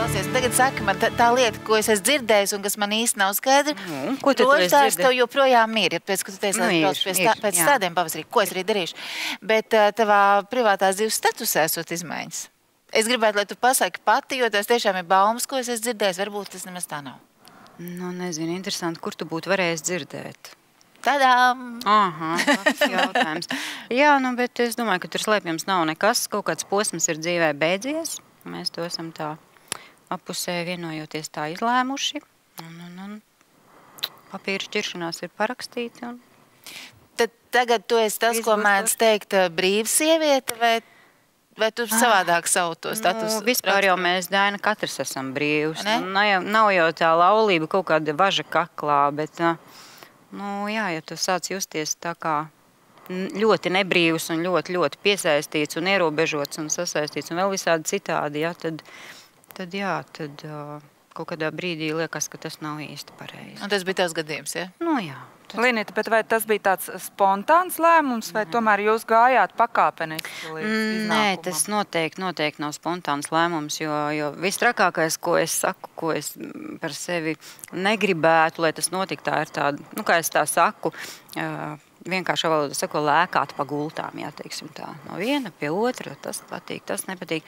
Klausies, tagad saka man tā, tā lieta, ko es esmu dzirdējis un kas man īsti nav skaidra. Nu, ko tu esi Rožstāsts dzirdējis? tev joprojām ir, ja pēc, ka tu teici, lai brauc stā, ir, pēc stādiem pavasarī, ko es arī darīšu. Bet uh, tavā privātās dzīves statusā esot izmaiņas. Es gribētu, lai tu pasaki pati, jo tas tiešām ir baumas, ko es esmu dzirdējis. Varbūt tas nemaz tā nav. Nu, nezinu, interesanti, kur tu būtu varējis dzirdēt. Tādā Aha, jautājums. Jā, nu, bet es domāju, ka tur slēpjams nav nekas. Kaut kāds posms ir dzīvē beidzies. Mēs to esam tā apusē vienojoties tā izlēmuši. Un, un, un papīra šķiršanās ir parakstīti. Un... Tad tagad tu esi tas, ko mēdz teikt, ā, brīva sieviete, vai, vai tu savādāk sauc to statusu? Nu, vispār jau mēs, Daina, katrs esam brīvs. Ne? Nu, nav, jau, nav jau tā laulība kaut kāda važa kaklā, bet, ā, nu, jā, ja tu sāc justies tā kā ļoti nebrīvs un ļoti, ļoti piesaistīts un ierobežots un sasaistīts un vēl visādi citādi, jā, tad, tad, jā, tad ā, kaut kādā brīdī liekas, ka tas nav īsti pareizi. Un tas bija tavs gadījums, ja? Nu, jā. Linita, bet vai tas bija tāds spontāns lēmums, vai tomēr jūs gājāt pakāpeniski līdz Mm, Nē, iznākumam? tas noteikti, noteikti nav spontāns lēmums. Jo, jo viss trakākais, ko es saku, ko es mm, par sevi negribētu, lai tas notiktu, tā ir tāda, nu, kā es tā saku. ā, Vienkārši valodā sako, lēkāt pa gultām. Jā, teiksim tā. No viena pie otra. Tas patīk, tas nepatīk.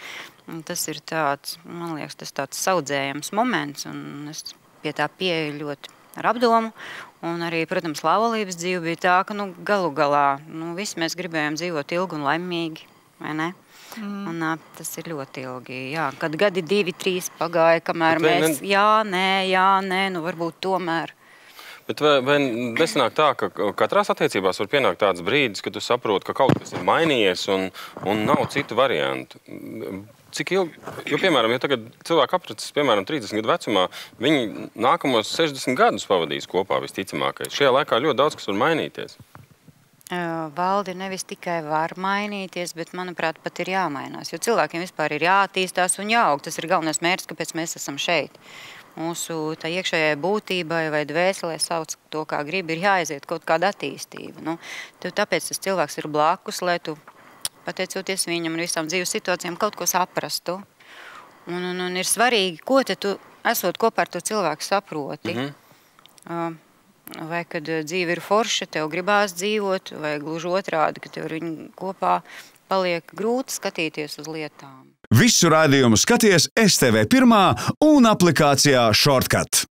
Un Tas ir tāds, man liekas, tas tāds saudzējams moments. un Es pie tā pieeju ļoti ar apdomu. Un arī, protams, laulības dzīve bija tā, ka nu, galu galā nu, visi mēs gribējām dzīvot ilgi un laimīgi. vai ne? Mm. Un, ā, tas ir ļoti ilgi. Jā, kad gadi, divi, trīs pagāja, kamēr Bet mēs ne- jā, nē, jā, nē, nu varbūt tomēr. Bet vai, vai nesanāk tā, ka katrās attiecībās var pienākt tāds brīdis, kad tu saproti, ka kaut kas ir mainījies un, un nav citu variantu? Cik ilgi, jo, piemēram, ja tagad cilvēki aprecis, piemēram, 30 gadu vecumā, viņi nākamos 60 gadus pavadīs kopā visticamākais. Šajā laikā ļoti daudz kas var mainīties. Valdi nevis tikai var mainīties, bet, manuprāt, pat ir jāmainās. Jo cilvēkiem vispār ir jāattīstās un jāaug. Tas ir galvenais mērķis, kāpēc mēs esam šeit. Mūsu tā iekšējai būtībai vai dvēselē sauc to, kā grib, ir jāaiziet kaut kāda attīstība. Nu, tāpēc tas cilvēks ir blakus, lai tu, pateicoties viņam un visām dzīves situācijām, kaut ko saprastu. Un, un, un ir svarīgi, ko te tu esot kopā ar to cilvēku saproti. Mm -hmm. Vai kad ā, dzīve ir forša, tev gribās dzīvot, vai gluži otrādi, ka tev ar viņu kopā paliek grūti skatīties uz lietām. Visu raidījumu skaties STV pirmā un aplikācijā Shortcut.